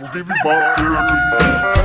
We'll give you bot therapy.